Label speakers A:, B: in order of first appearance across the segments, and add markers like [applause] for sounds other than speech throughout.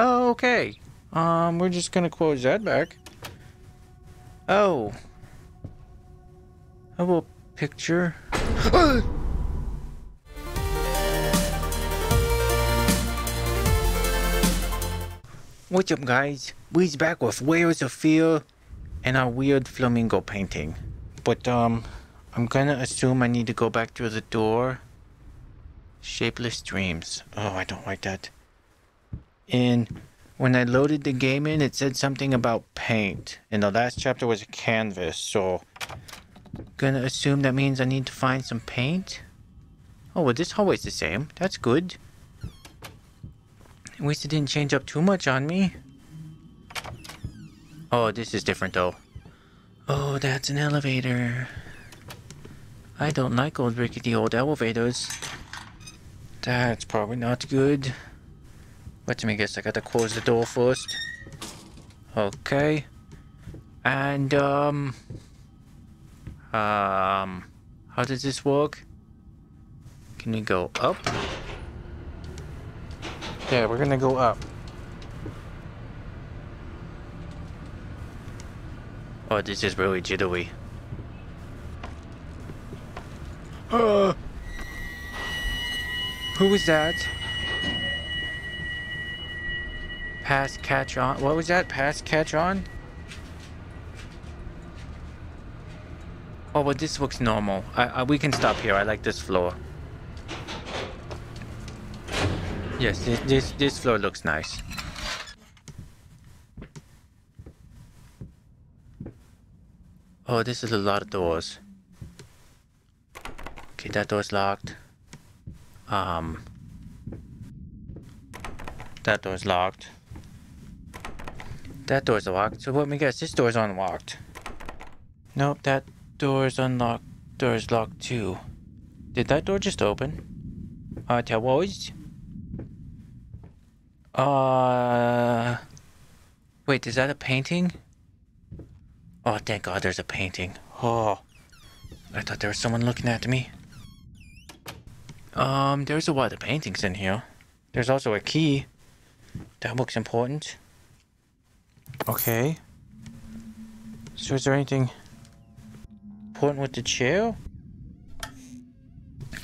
A: Oh, okay. Um, we're just gonna close that back. Oh. A little picture. [gasps] What's up guys? We's back with Layers of Fear and our weird flamingo painting. But um, I'm gonna assume I need to go back through the door. Shapeless dreams. Oh, I don't like that. And when I loaded the game in, it said something about paint. And the last chapter was a canvas, so... Gonna assume that means I need to find some paint? Oh, well this hallway's the same. That's good. At least it didn't change up too much on me. Oh, this is different though. Oh, that's an elevator. I don't like old rickety old elevators. That's probably not good. Let me guess, I gotta close the door first. Okay. And, um... Um... How does this work? Can we go up? Yeah, we're gonna go up. Oh, this is really jittery. Uh, who was that? Pass catch on. What was that? Pass catch on? Oh, but this looks normal. I, I, we can stop here. I like this floor. Yes, this, this, this floor looks nice. Oh, this is a lot of doors. Okay, that door's locked. Um, that door's locked. That door's locked. So let me guess, this door's unlocked. Nope, that door's unlocked. Door's locked too. Did that door just open? Uh, that was? Uh... Wait, is that a painting? Oh, thank God there's a painting. Oh, I thought there was someone looking at me. Um, there's a lot of paintings in here. There's also a key. That looks important. Okay. So is there anything important with the chair?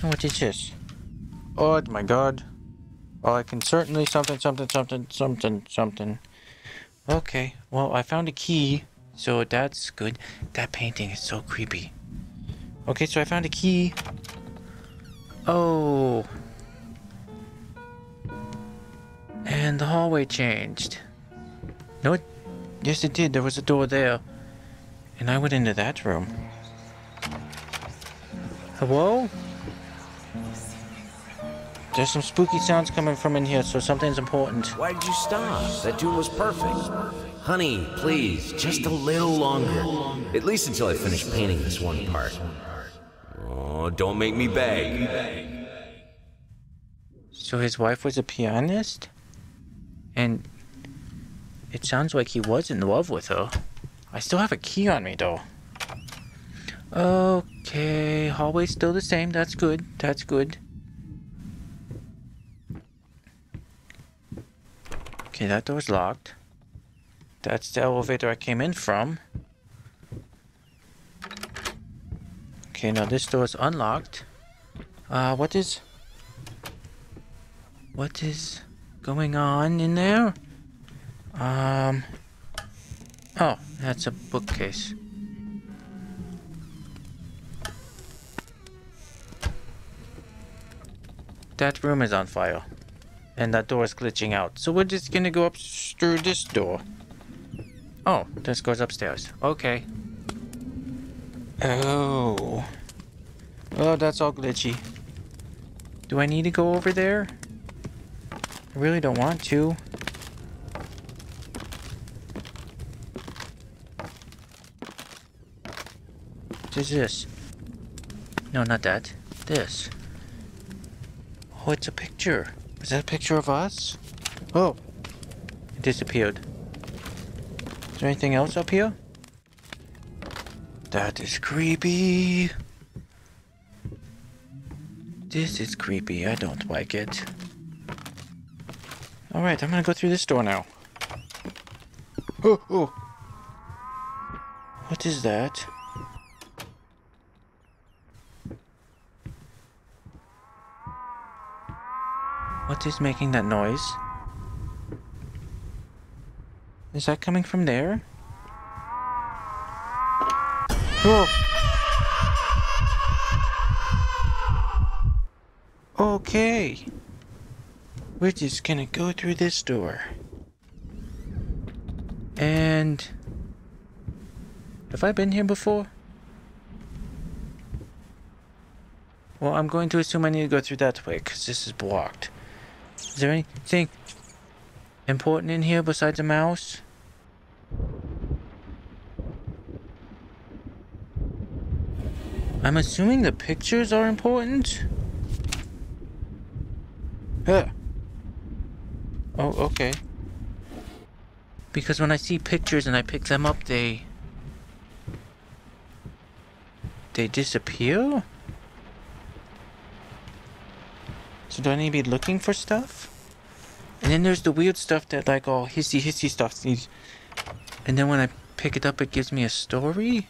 A: What is this? Oh my god. Well, I can certainly something, something, something, something, something. Okay, well, I found a key, so that's good. That painting is so creepy. Okay, so I found a key. Oh. And the hallway changed. No, it, yes it did. There was a door there. And I went into that room. Hello? There's some spooky sounds coming from in here, so something's important.
B: Why did you stop? That tune was perfect. Honey, please, just a little longer. At least until I finish painting this one part. Oh, don't make me beg.
A: So his wife was a pianist? And it sounds like he was in love with her. I still have a key on me though. Okay, hallway's still the same. That's good. That's good. Okay, that door's locked. That's the elevator I came in from. Okay, now this door is unlocked. Uh, what is... What is going on in there? Um... Oh, that's a bookcase. That room is on fire. And that door is glitching out. So we're just gonna go up through this door. Oh, this goes upstairs. Okay. Oh. Oh, that's all glitchy. Do I need to go over there? I really don't want to. Is this? No, not that. This. Oh, it's a picture. Is that a picture of us? Oh. It disappeared. Is there anything else up here? That is creepy. This is creepy. I don't like it. Alright, I'm gonna go through this door now. Oh, oh. What is that? What is making that noise? Is that coming from there? Oh! Okay. We're just gonna go through this door. And... Have I been here before? Well, I'm going to assume I need to go through that way, because this is blocked. Is there anything important in here besides a mouse? I'm assuming the pictures are important? Huh. Oh, okay. Because when I see pictures and I pick them up, they... They disappear? So do I need to be looking for stuff? And then there's the weird stuff that like all hissy hissy stuff. Needs. And then when I pick it up, it gives me a story?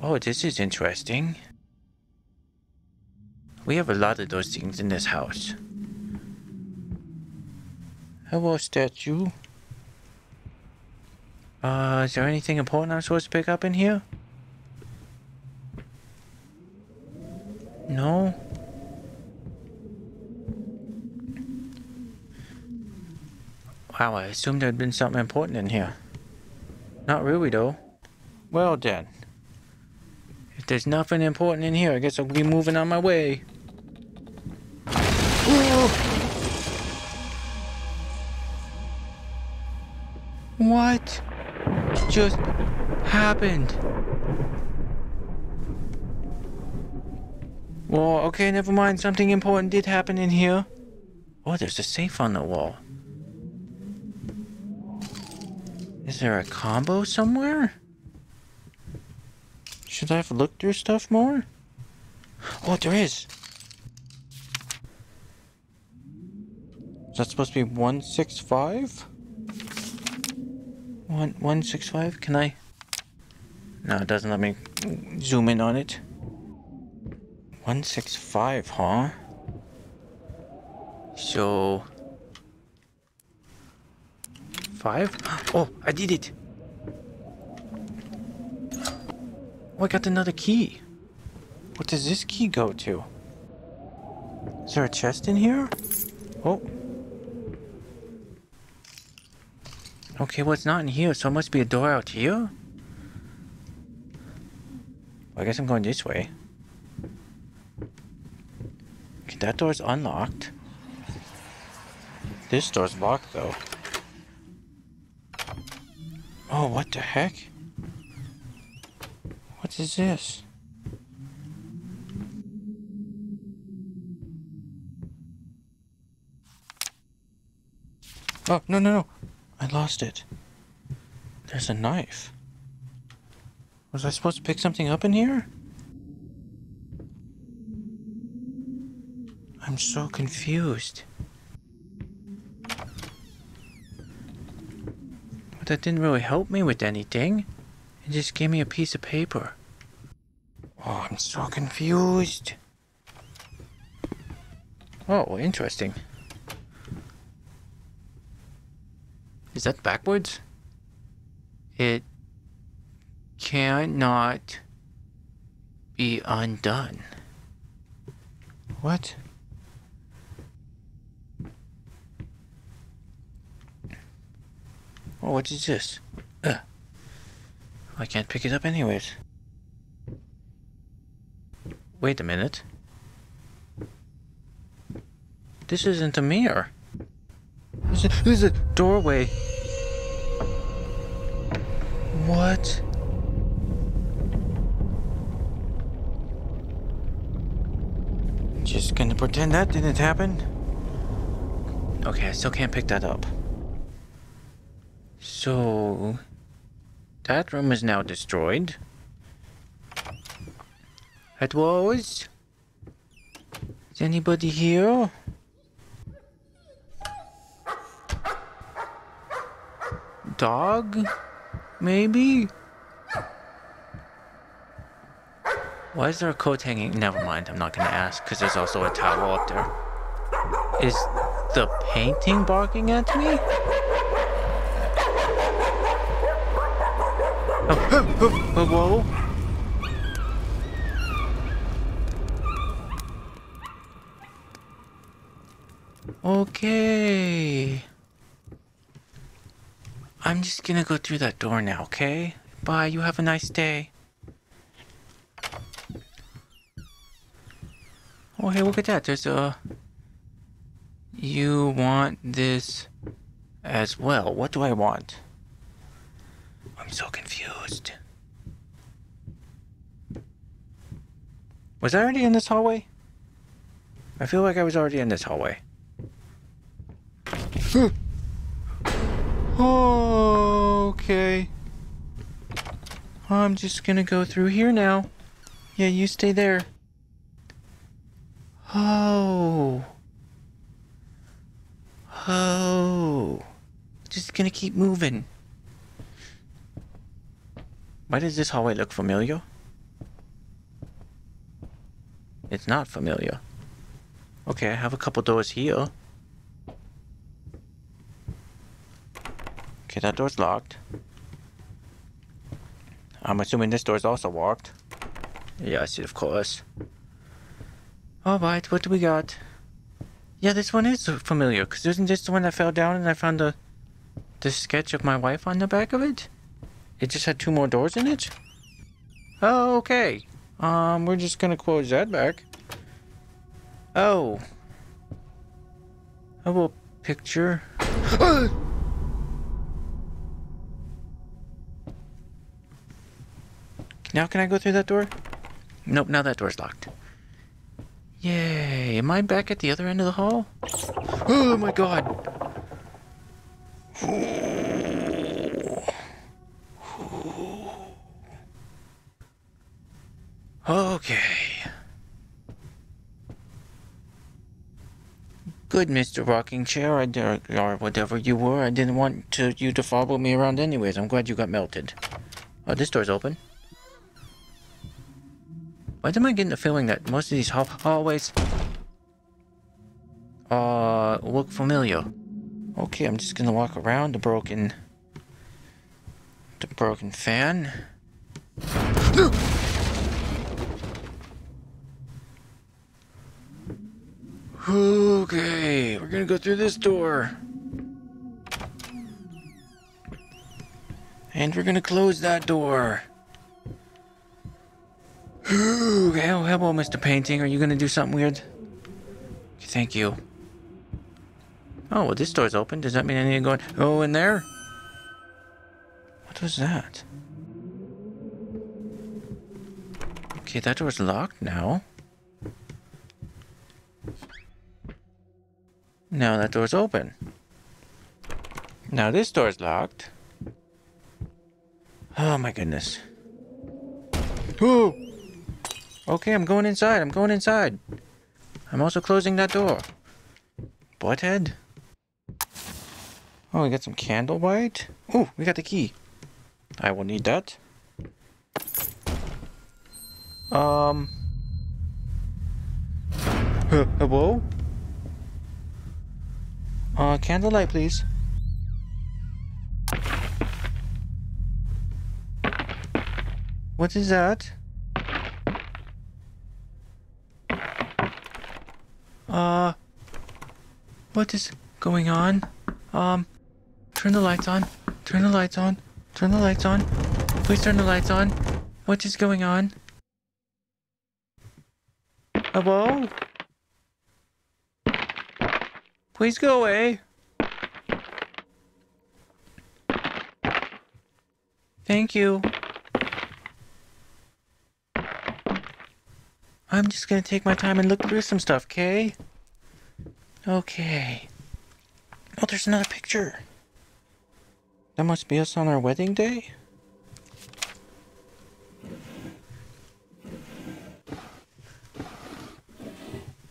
A: Oh, this is interesting. We have a lot of those things in this house. Hello, statue. Uh, is there anything important I'm supposed to pick up in here? No? Wow, I assumed there'd been something important in here. Not really, though. Well then. If there's nothing important in here, I guess I'll be moving on my way. What just happened? Well, okay, never mind. Something important did happen in here. Oh, there's a safe on the wall. Is there a combo somewhere? Should I have looked through stuff more? Oh, there is. Is that supposed to be 165? One one six five. Can I? No, it doesn't let me zoom in on it. One six five, huh? So five. Oh, I did it. Oh, I got another key. What does this key go to? Is there a chest in here? Oh. Okay, well, it's not in here, so it must be a door out here? I guess I'm going this way. Okay, that door's unlocked. This door's locked, though. Oh, what the heck? What is this? Oh, no, no, no. I lost it. There's a knife. Was I supposed to pick something up in here? I'm so confused. That didn't really help me with anything. It just gave me a piece of paper. Oh, I'm so confused. Oh, interesting. Is that backwards? It cannot be undone. What? Oh, what is this? Ugh. I can't pick it up anyways. Wait a minute. This isn't a mirror. There's a, there's a doorway. What? Just gonna pretend that didn't happen? Okay, I still can't pick that up. So, that room is now destroyed. It was? Is anybody here? Dog? Maybe? Why is there a coat hanging? Never mind, I'm not gonna ask, because there's also a towel up there. Is the painting barking at me? Whoa. Okay. I'm just gonna go through that door now, okay? Bye, you have a nice day. Oh, hey, look at that. There's a... You want this as well. What do I want? I'm so confused. Was I already in this hallway? I feel like I was already in this hallway. okay. I'm just gonna go through here now. Yeah, you stay there. Oh. Oh. Just gonna keep moving. Why does this hallway look familiar? It's not familiar. Okay, I have a couple doors here. Okay, that door's locked. I'm assuming this door's also locked. Yes, of course. Alright, what do we got? Yeah, this one is familiar, because isn't this the one that fell down and I found the, the sketch of my wife on the back of it? It just had two more doors in it? Oh, okay. Um, we're just gonna close that back. Oh. A little picture. [gasps] Now can I go through that door? Nope, now that door's locked. Yay, am I back at the other end of the hall? [gasps] Oh my god! Okay. Good, Mr. Rocking Chair, or whatever you were. I didn't want to, you to follow me around anyways. I'm glad you got melted. Oh, this door's open. Why am I getting the feeling that most of these hall hallways uh look familiar? Okay, I'm just gonna walk around the broken the broken fan. Okay, we're gonna go through this door. And we're gonna close that door. Oh, hello, Mr. Painting. Are you gonna do something weird? Thank you. Oh, well, this door's open. Does that mean I need to go in? Oh, in there? What was that? Okay, that door's locked now. Now that door's open. Now this door's locked. Oh my goodness. Oh! Okay, I'm going inside. I'm going inside. I'm also closing that door. Butthead? Oh, we got some candle white. Oh, we got the key. I will need that. Um. Hello? Uh, candlelight, please. What is that? Uh, what is going on? Um, turn the lights on. Turn the lights on. Turn the lights on. Please turn the lights on. What is going on? Hello? Please go away. Thank you. I'm just gonna take my time and look through some stuff, okay? Okay. Oh, there's another picture. That must be us on our wedding day?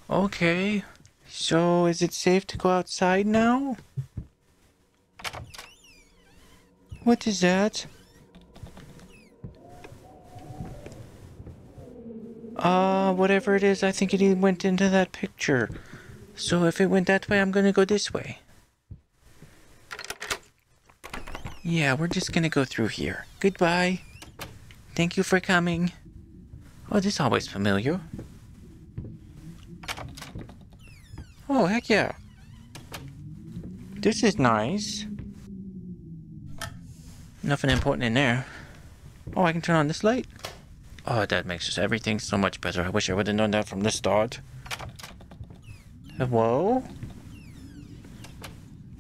A: Okay. So, is it safe to go outside now? What is that? Uh, whatever it is, I think it even went into that picture. So if it went that way, I'm gonna go this way. Yeah, we're just gonna go through here. Goodbye. Thank you for coming. Oh, this is always familiar. Oh, heck yeah. This is nice. Nothing important in there. Oh, I can turn on this light? Oh, that makes just everything so much better. I wish I would have known that from the start. Hello?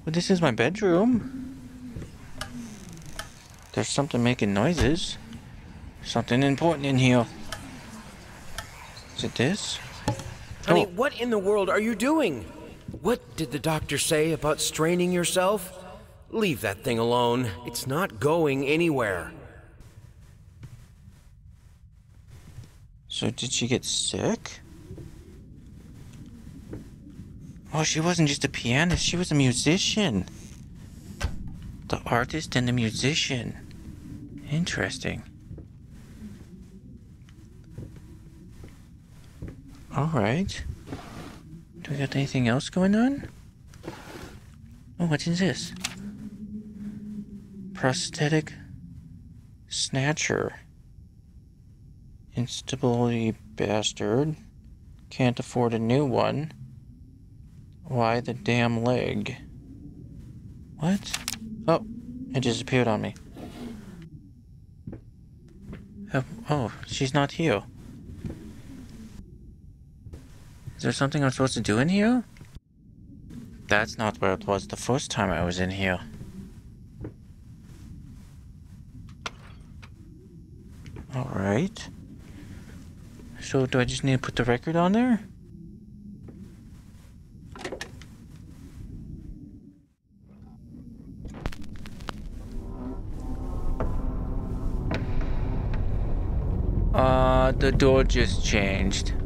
A: Well, this is my bedroom. There's something making noises. Something important in here. Is it this?
B: Honey,
A: Oh.
B: what in the world are you doing? What did the doctor say about straining yourself? Leave that thing alone. It's not going anywhere.
A: So did she get sick? Oh, she wasn't just a pianist, she was a musician. The artist and the musician. Interesting. Alright. Do we got anything else going on? Oh, what's this? Prosthetic snatcher. Instability bastard. Can't afford a new one. Why the damn leg? What? Oh, it disappeared on me. Oh, oh, she's not here. Is there something I'm supposed to do in here? That's not where it was the first time I was in here. Alright. So do I just need to put the record on there? Uh, the door just changed.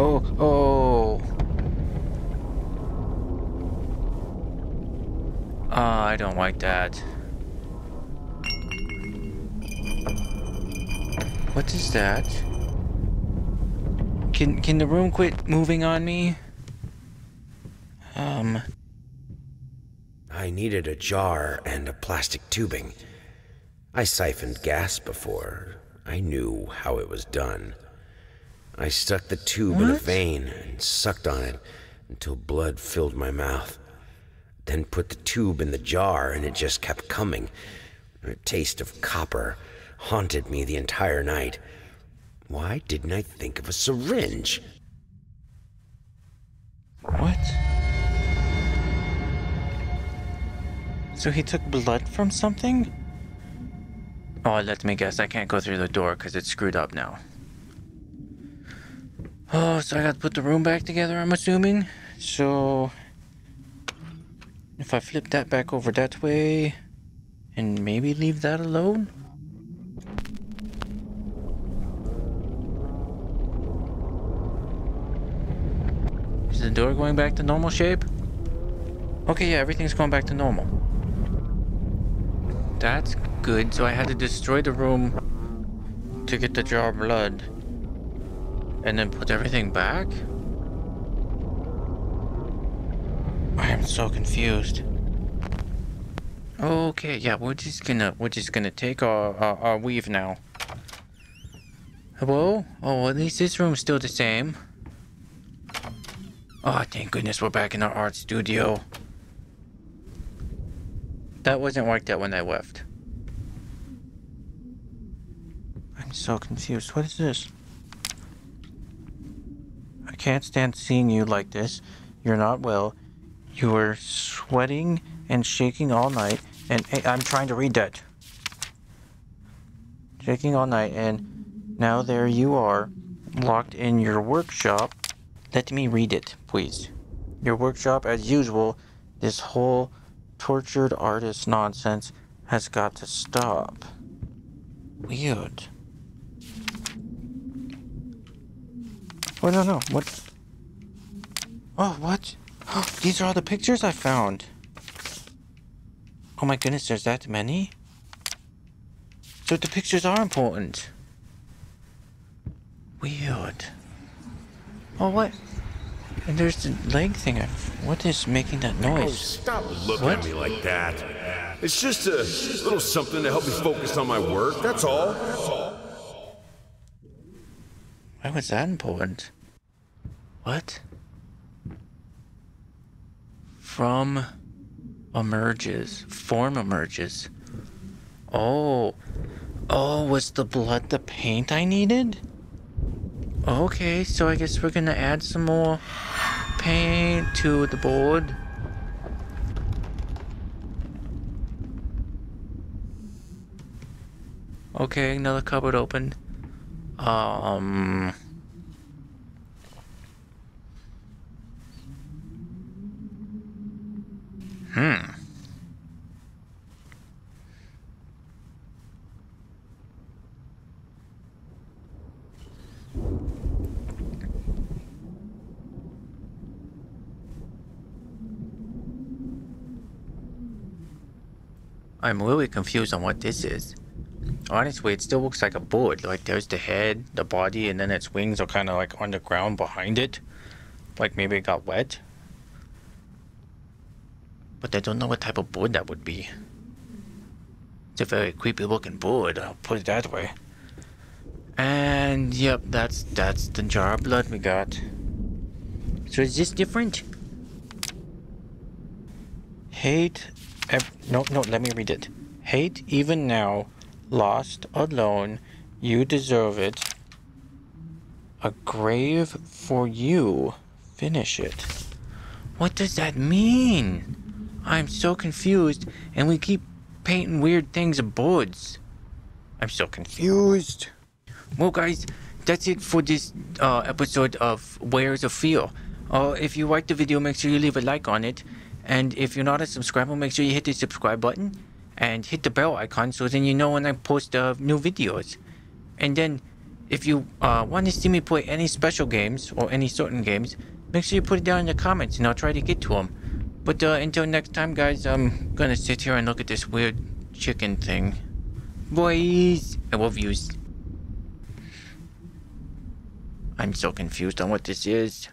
A: Oh, oh. Uh, I don't like that. What is that? Can can the room quit moving on me? Um,
B: I needed a jar and a plastic tubing. I siphoned gas before. I knew how it was done. I stuck the tube in a vein and sucked on it until blood filled my mouth. Then put the tube in the jar and it just kept coming. A taste of copper haunted me the entire night. Why didn't I think of a syringe?
A: what? So he took blood from something? Oh, let me guess. I can't go through the door because it's screwed up now. Oh, so I got to put the room back together, I'm assuming. So, if I flip that back over that way, and maybe leave that alone? Is the door going back to normal shape? Okay, yeah, everything's going back to normal. That's good. So I had to destroy the room to get the jar of blood. And then put everything back? I am so confused. Okay, yeah, we're just gonna we're just gonna take our our, our weave now. Hello? Oh, at least this room's still the same. Oh, thank goodness we're back in our art studio. That wasn't like that when I left. I'm so confused. What is this? Can't stand seeing you like this. You're not well. You were sweating and shaking all night, and hey, I'm trying to read that. Shaking all night, and now there you are, locked in your workshop. Let me read it, please. Your workshop, as usual, this whole tortured artist nonsense has got to stop. Weird. Oh, no, no. What? Oh, what? Oh, [gasps] These are all the pictures I found. Oh my goodness, there's that many? So the pictures are important. Weird. Oh, what? And there's the leg thing. What is making that noise?
C: Oh,
A: noise?
C: stop looking
A: What?
C: at me like that. It's just a little something to help me focus on my work, that's all.
A: Why was that important? What? From emerges. Form emerges. Oh. Oh, was the blood the paint I needed? Okay, so I guess we're gonna add some more paint to the board. Okay, another cupboard opened. Um. Hmm. I'm really confused on what this is. Honestly, it still looks like a board. Like there's the head, the body, and then its wings are kind of like on the ground behind it. Like maybe it got wet. But I don't know what type of board that would be. It's a very creepy looking board, I'll put it that way. And yep, that's that's the jar of blood we got. So is this different? Hate no no let me read it. Hate even now, lost alone, you deserve it. A grave for you. Finish it. What does that mean? I'm so confused, and we keep painting weird things on boards. I'm so confused. Well, guys, that's it for this uh, episode of Layers of Fear. Uh, if you liked the video, make sure you leave a like on it. And if you're not a subscriber, make sure you hit the subscribe button and hit the bell icon so then you know when I post uh, new videos. And then, if you uh, want to see me play any special games or any certain games, make sure you put it down in the comments and I'll try to get to them. But uh, until next time, guys, I'm gonna sit here and look at this weird chicken thing. Boys, I love yous. I'm so confused on what this is.